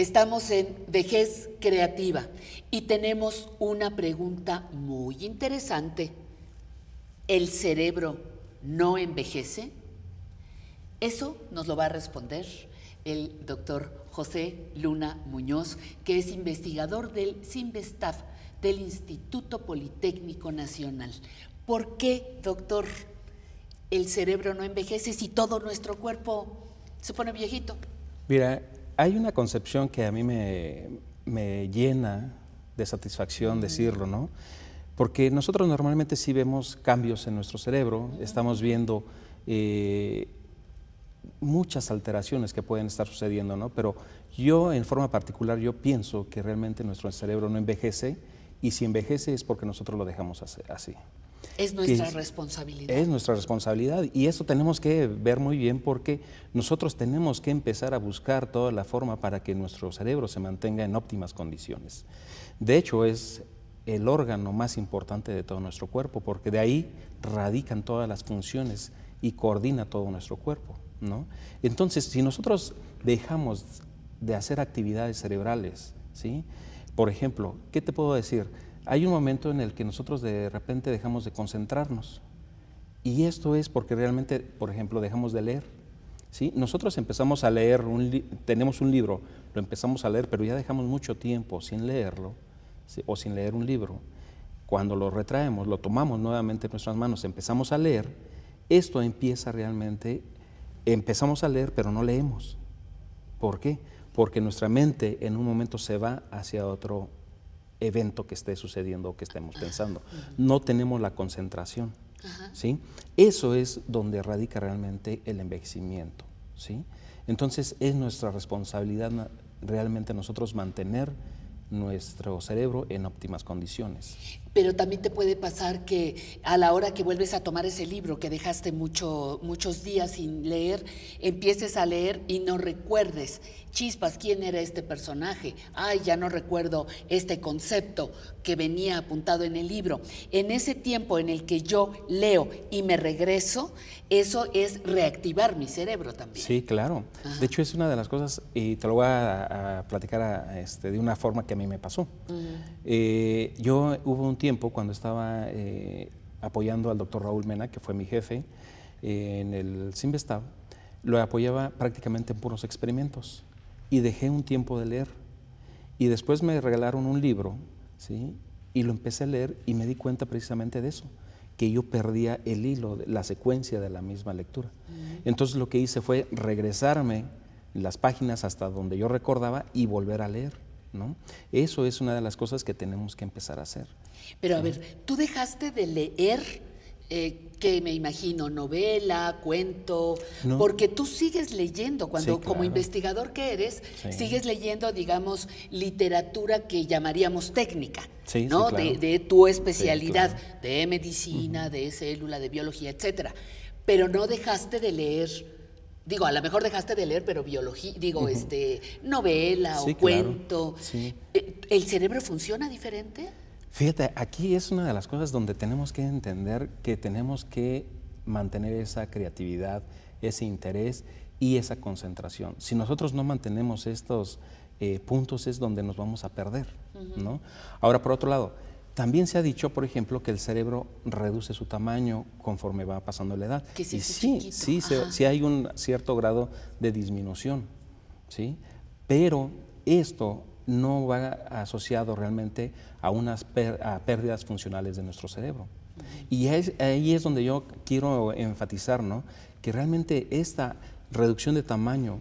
Estamos en vejez creativa y tenemos una pregunta muy interesante. ¿El cerebro no envejece? Eso nos lo va a responder el doctor José Luna Muñoz, que es investigador del CIMBESTAF, del Instituto Politécnico Nacional. ¿Por qué, doctor, el cerebro no envejece si todo nuestro cuerpo se pone viejito? Mira, hay una concepción que a mí me, llena de satisfacción decirlo, ¿no? Porque nosotros normalmente sí vemos cambios en nuestro cerebro, estamos viendo eh, muchas alteraciones que pueden estar sucediendo, ¿no? Pero yo en forma particular, yo pienso que realmente nuestro cerebro no envejece y si envejece es porque nosotros lo dejamos así. Es nuestra responsabilidad. Es nuestra responsabilidad y eso tenemos que ver muy bien porque nosotros tenemos que empezar a buscar toda la forma para que nuestro cerebro se mantenga en óptimas condiciones. De hecho, es el órgano más importante de todo nuestro cuerpo porque de ahí radican todas las funciones y coordina todo nuestro cuerpo. ¿no? Entonces, si nosotros dejamos de hacer actividades cerebrales, ¿sí? por ejemplo, ¿qué te puedo decir? Hay un momento en el que nosotros de repente dejamos de concentrarnos. Y esto es porque realmente, por ejemplo, dejamos de leer. ¿sí? Nosotros empezamos a leer, tenemos un libro, lo empezamos a leer, pero ya dejamos mucho tiempo sin leerlo o sin leer un libro. Cuando lo retraemos, lo tomamos nuevamente en nuestras manos, empezamos a leer, esto empieza realmente, empezamos a leer, pero no leemos. ¿Por qué? Porque nuestra mente en un momento se va hacia otro evento que esté sucediendo o que estemos pensando. No tenemos la concentración. ¿sí? Eso es donde radica realmente el envejecimiento. ¿sí? Entonces es nuestra responsabilidad realmente nosotros mantener nuestro cerebro en óptimas condiciones. Pero también te puede pasar que a la hora que vuelves a tomar ese libro que dejaste mucho, muchos días sin leer, empieces a leer y no recuerdes, chispas, ¿quién era este personaje? Ay, ya no recuerdo este concepto que venía apuntado en el libro. En ese tiempo en el que yo leo y me regreso, eso es reactivar mi cerebro también. Sí, claro. De hecho, es una de las cosas, y te lo voy a, platicar este, de una forma que a mí me pasó. Eh, yo hubo un tiempo cuando estaba eh, apoyando al doctor Raúl Mena, que fue mi jefe eh, en el Simvestav, lo apoyaba prácticamente en puros experimentos y dejé un tiempo de leer. Y después me regalaron un libro, ¿sí? Y lo empecé a leer y me di cuenta precisamente de eso, que yo perdía el hilo, la secuencia de la misma lectura. Entonces lo que hice fue regresarme las páginas hasta donde yo recordaba y volver a leer. ¿No? Eso es una de las cosas que tenemos que empezar a hacer. Pero a ver, tú dejaste de leer, eh, que me imagino, novela, cuento, porque tú sigues leyendo, cuando como investigador que eres, sigues leyendo, digamos, literatura que llamaríamos técnica, ¿no? de, tu especialidad, de medicina, de célula, de biología, etcétera. Pero no dejaste de leer digo, a lo mejor dejaste de leer, pero biología, digo, este, novela o cuento. Eh, ¿El cerebro funciona diferente? Fíjate, aquí es una de las cosas donde tenemos que entender que tenemos que mantener esa creatividad, ese interés y esa concentración. Si nosotros no mantenemos estos eh, puntos es donde nos vamos a perder, ¿no? Ahora, por otro lado, también se ha dicho, por ejemplo, que el cerebro reduce su tamaño conforme va pasando la edad. y sí, sí, sí hay un cierto grado de disminución, ¿sí? Pero esto no va asociado realmente a unas pérdidas funcionales de nuestro cerebro. Y ahí es donde yo quiero enfatizar, ¿no? Que realmente esta reducción de tamaño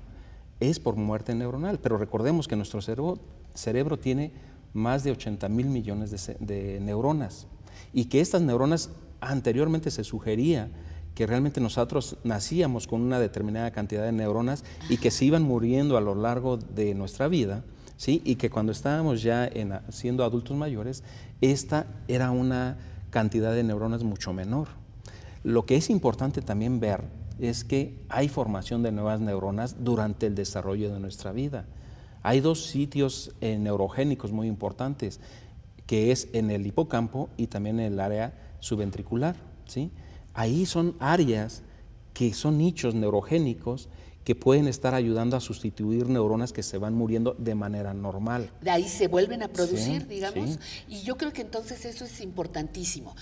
es por muerte neuronal, pero recordemos que nuestro cerebro, cerebro tiene más de 80 mil millones de, neuronas y que estas neuronas anteriormente se sugería que realmente nosotros nacíamos con una determinada cantidad de neuronas y que se iban muriendo a lo largo de nuestra vida, ¿sí? y que cuando estábamos ya en, siendo adultos mayores, esta era una cantidad de neuronas mucho menor. Lo que es importante también ver es que hay formación de nuevas neuronas durante el desarrollo de nuestra vida. Hay dos sitios eh, neurogénicos muy importantes, que es en el hipocampo y también en el área subventricular. ¿sí? Ahí son áreas que son nichos neurogénicos que pueden estar ayudando a sustituir neuronas que se van muriendo de manera normal. De ahí se vuelven a producir, digamos. Y yo creo que entonces eso es importantísimo.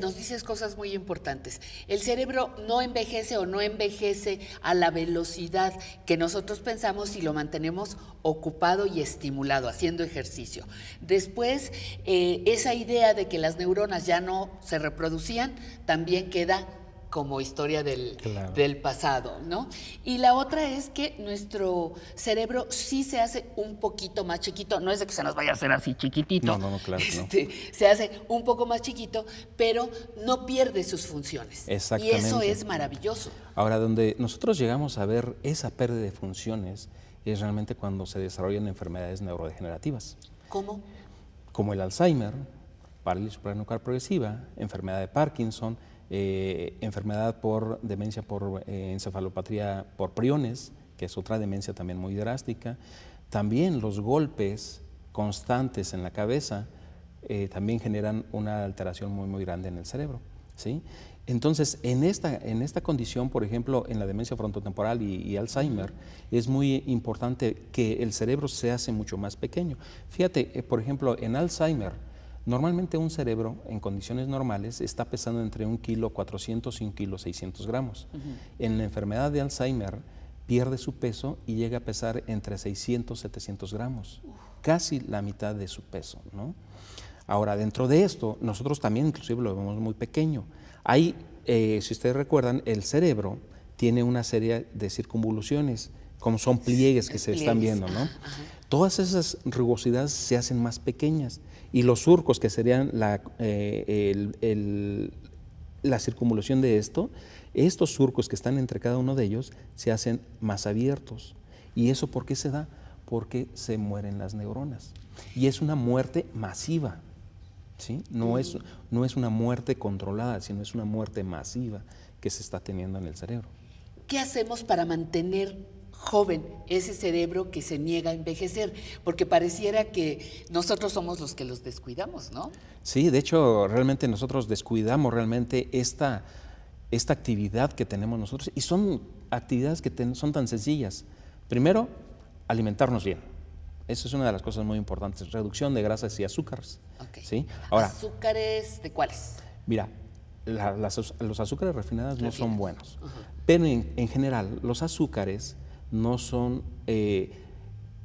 nos dices cosas muy importantes. El cerebro no envejece o no envejece a la velocidad que nosotros pensamos si lo mantenemos ocupado y estimulado, haciendo ejercicio. Después, eh, esa idea de que las neuronas ya no se reproducían también queda como historia del, del, pasado, ¿no? Y la otra es que nuestro cerebro sí se hace un poquito más chiquito, no es de que se nos vaya a hacer así chiquitito, no, no, no claro, este, se hace un poco más chiquito, pero no pierde sus funciones. Exactamente. Y eso es maravilloso. Ahora, donde nosotros llegamos a ver esa pérdida de funciones es realmente cuando se desarrollan enfermedades neurodegenerativas. ¿Cómo? Como el Alzheimer, parálisis supranuclear progresiva, enfermedad de Parkinson, eh, enfermedad por demencia por eh, encefalopatía por priones, que es otra demencia también muy drástica. También los golpes constantes en la cabeza eh, también generan una alteración muy, muy grande en el cerebro. ¿sí? Entonces, en esta, en esta condición, por ejemplo, en la demencia frontotemporal y, y, Alzheimer, es muy importante que el cerebro se hace mucho más pequeño. Fíjate, por ejemplo, en Alzheimer, Normalmente un cerebro en condiciones normales está pesando entre un kilo 400 y un kilo 600 gramos. En la enfermedad de Alzheimer pierde su peso y llega a pesar entre 600 y 700 gramos, casi la mitad de su peso. Ahora, dentro de esto, nosotros también inclusive lo vemos muy pequeño. Hay, eh, si ustedes recuerdan, el cerebro tiene una serie de circunvoluciones, como son pliegues que se están viendo, ¿no? Todas esas rugosidades se hacen más pequeñas y los surcos, que serían la, eh, la circunvalación de esto, estos surcos que están entre cada uno de ellos se hacen más abiertos. ¿Y eso por qué se da? Porque se mueren las neuronas. Y es una muerte masiva. ¿sí? No, es, no es una muerte controlada, sino es una muerte masiva que se está teniendo en el cerebro. ¿Qué hacemos para mantener joven ese cerebro que se niega a envejecer, porque pareciera que nosotros somos los que los descuidamos, ¿no? Sí, de hecho, realmente nosotros descuidamos realmente esta, esta actividad que tenemos nosotros, y son actividades que son tan sencillas. Primero, alimentarnos bien. Eso es una de las cosas muy importantes, reducción de grasas y azúcares. ¿sí? Ahora, ¿Azúcares de cuáles? Mira, los azúcares refinados no son buenos, pero en general los azúcares no son eh,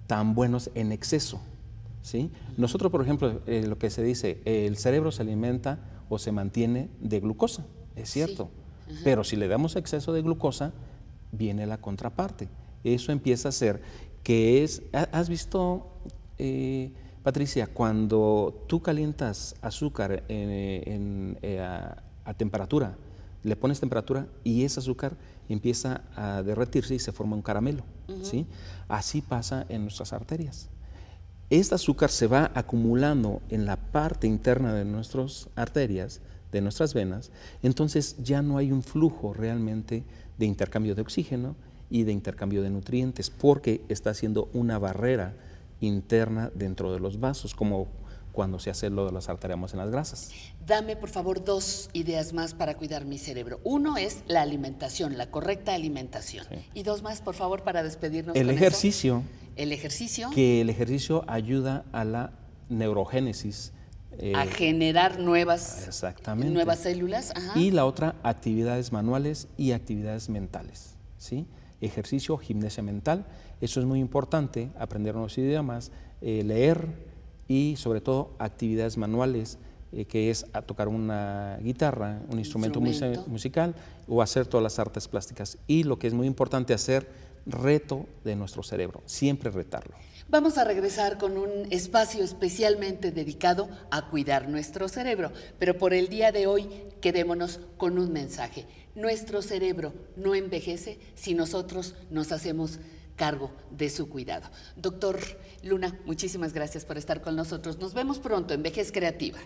tan buenos en exceso. ¿sí? Nosotros, por ejemplo, eh, lo que se dice, el cerebro se alimenta o se mantiene de glucosa, es cierto, pero si le damos exceso de glucosa, viene la contraparte. Eso empieza a ser que es, ¿has visto, eh, Patricia, cuando tú calientas azúcar a temperatura, le pones temperatura y ese azúcar empieza a derretirse y se forma un caramelo. ¿sí? Así pasa en nuestras arterias. Este azúcar se va acumulando en la parte interna de nuestras arterias, de nuestras venas, entonces ya no hay un flujo realmente de intercambio de oxígeno y de intercambio de nutrientes, porque está haciendo una barrera interna dentro de los vasos, como cuando se hace lo de las arterias en las grasas. Dame, por favor, dos ideas más para cuidar mi cerebro. Uno es la alimentación, la correcta alimentación. Y dos más, por favor, para despedirnos. El ejercicio. El ejercicio. Que el ejercicio ayuda a la neurogénesis. Eh, a generar nuevas, exactamente. nuevas células. Y la otra, actividades manuales y actividades mentales. ¿sí? Ejercicio, gimnasia mental. Eso es muy importante, aprender nuevos idiomas, eh, leer, y sobre todo actividades manuales, eh, que es a tocar una guitarra, un instrumento, musical o hacer todas las artes plásticas. Y lo que es muy importante hacer, reto de nuestro cerebro, siempre retarlo. Vamos a regresar con un espacio especialmente dedicado a cuidar nuestro cerebro, pero por el día de hoy quedémonos con un mensaje. Nuestro cerebro no envejece si nosotros nos hacemos cargo de su cuidado. Doctor Luna, muchísimas gracias por estar con nosotros. Nos vemos pronto en Vejez Creativa.